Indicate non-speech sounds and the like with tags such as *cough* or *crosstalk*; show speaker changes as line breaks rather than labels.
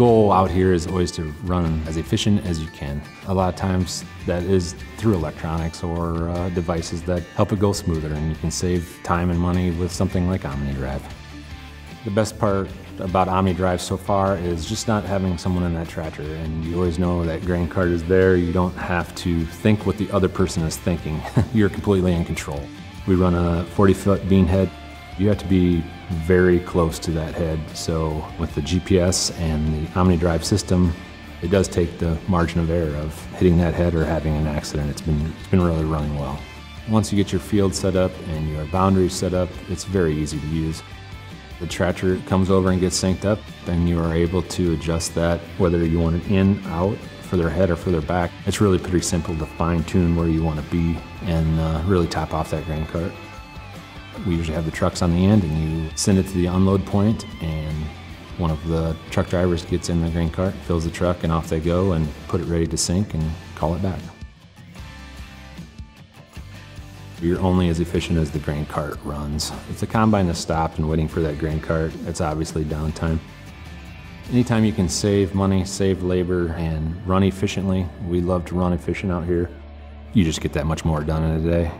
goal out here is always to run as efficient as you can. A lot of times that is through electronics or uh, devices that help it go smoother and you can save time and money with something like OmniDrive. The best part about OmniDrive so far is just not having someone in that tractor and you always know that grain cart is there. You don't have to think what the other person is thinking. *laughs* You're completely in control. We run a 40 foot bean head. You have to be very close to that head. So with the GPS and the OmniDrive system, it does take the margin of error of hitting that head or having an accident. It's been, it's been really running well. Once you get your field set up and your boundaries set up, it's very easy to use. The tractor comes over and gets synced up, then you are able to adjust that, whether you want it in, out, further ahead or further back. It's really pretty simple to fine tune where you want to be and uh, really top off that grain cart. We usually have the trucks on the end and you send it to the unload point and one of the truck drivers gets in the grain cart, fills the truck and off they go and put it ready to sync and call it back. You're only as efficient as the grain cart runs. If the combine is stopped and waiting for that grain cart, it's obviously downtime. Anytime you can save money, save labor, and run efficiently, we love to run efficient out here, you just get that much more done in a day.